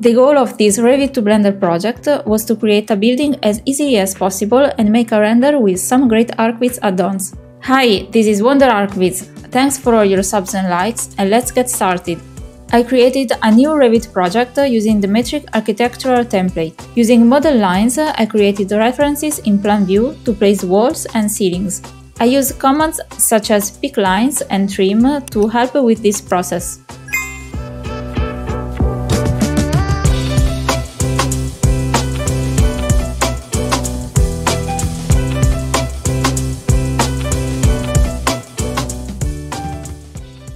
The goal of this Revit to Blender project was to create a building as easily as possible and make a render with some great ArchViz add-ons. Hi, this is Wonder ArchViz. Thanks for all your subs and likes, and let's get started. I created a new Revit project using the metric architectural template. Using model lines, I created references in plan view to place walls and ceilings. I use commands such as pick lines and trim to help with this process.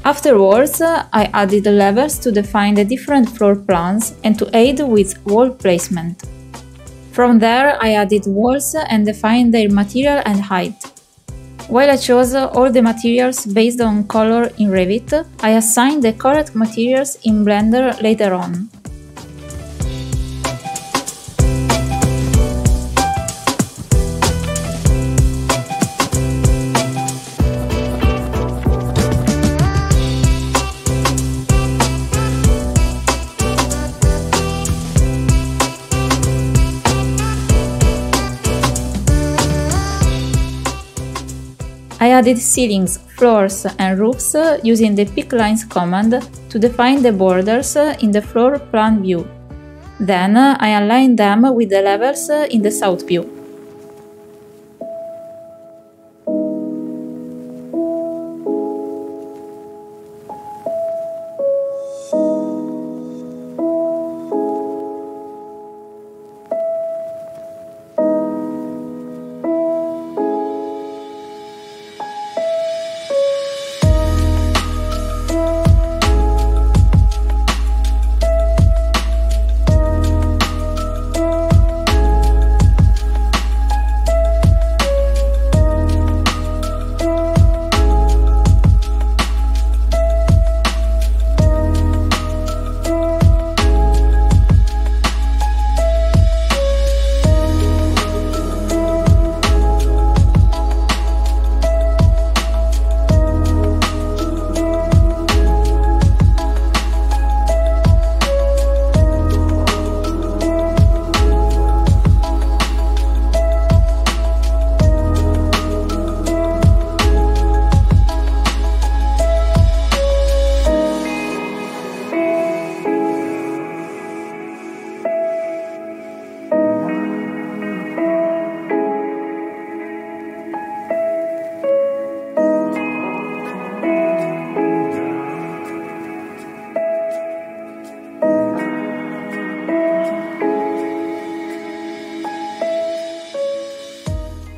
Afterwards, I added levels to define the different floor plans and to aid with wall placement. From there, I added walls and defined their material and height. While I chose all the materials based on color in Revit, I assigned the correct materials in Blender later on. Added ceilings, floors and roofs using the pick lines command to define the borders in the floor plan view. Then I aligned them with the levels in the south view.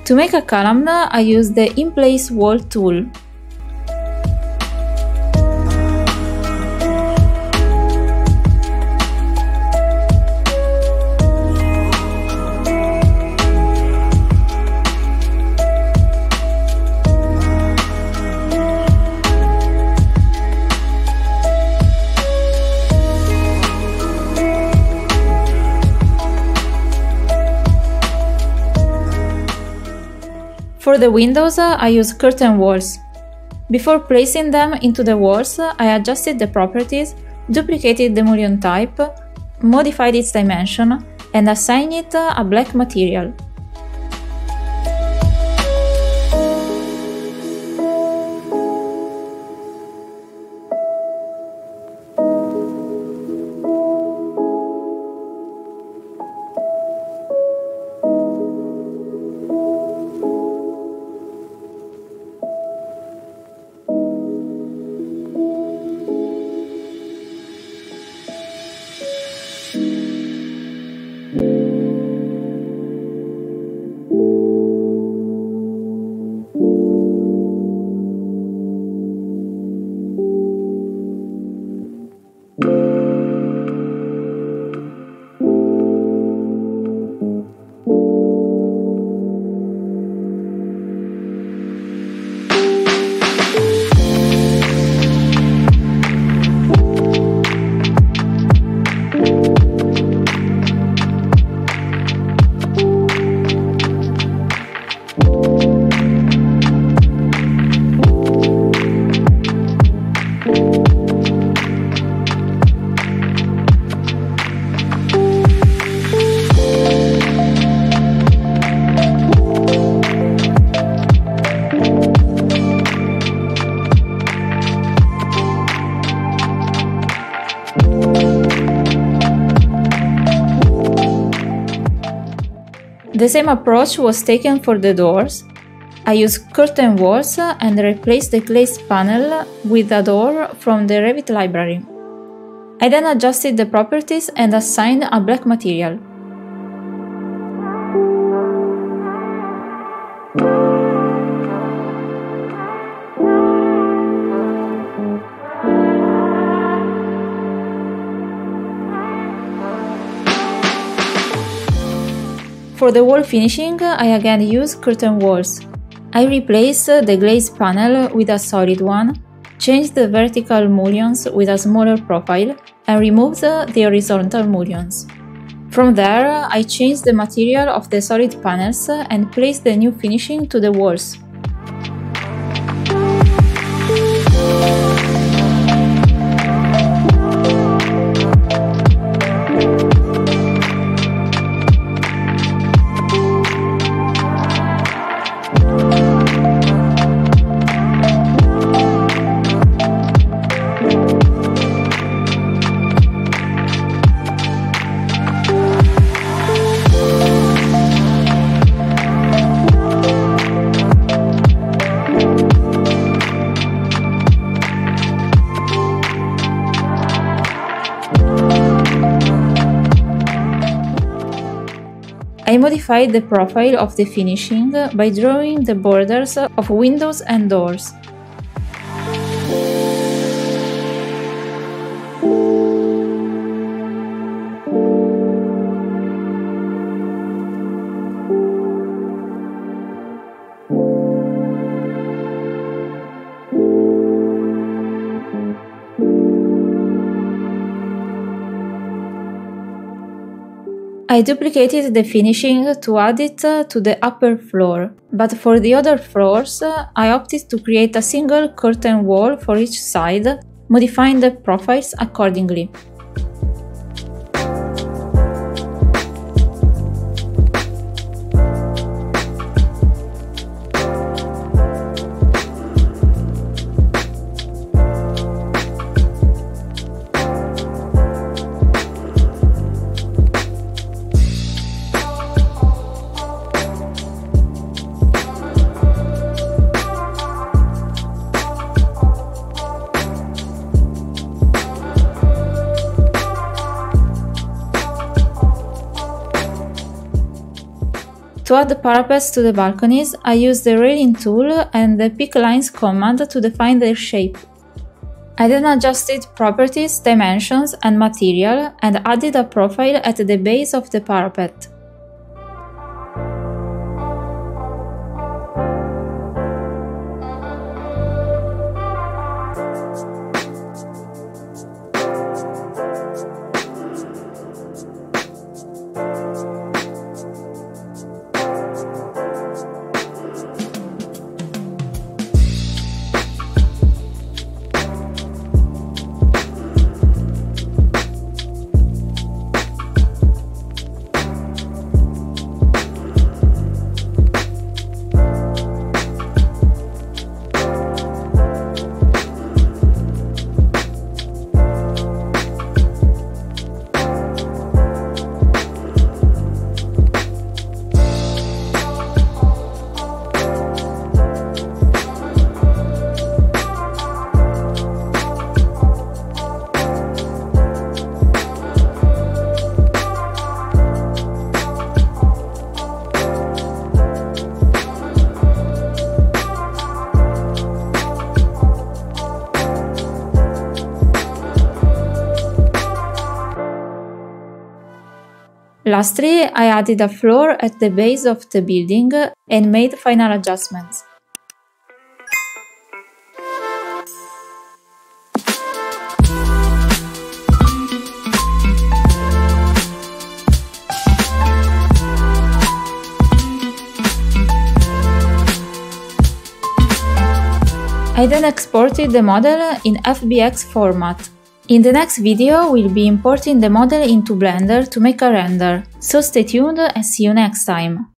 To make a column, I use the In-Place Wall tool. For the windows, I use curtain walls. Before placing them into the walls, I adjusted the properties, duplicated the mullion type, modified its dimension, and assigned it a black material. The same approach was taken for the doors. I used curtain walls and replaced the glazed panel with a door from the Revit library. I then adjusted the properties and assigned a black material. For the wall finishing, I again use curtain walls. I replace the glazed panel with a solid one, change the vertical mullions with a smaller profile, and remove the horizontal mullions. From there, I change the material of the solid panels and place the new finishing to the walls. I modified the profile of the finishing by drawing the borders of windows and doors. I duplicated the finishing to add it uh, to the upper floor, but for the other floors uh, I opted to create a single curtain wall for each side, modifying the profiles accordingly. To add the parapets to the balconies, I used the railing tool and the pick lines command to define their shape. I then adjusted properties, dimensions and material and added a profile at the base of the parapet. Lastly, I added a floor at the base of the building and made final adjustments. I then exported the model in FBX format. In the next video, we'll be importing the model into Blender to make a render, so stay tuned and see you next time!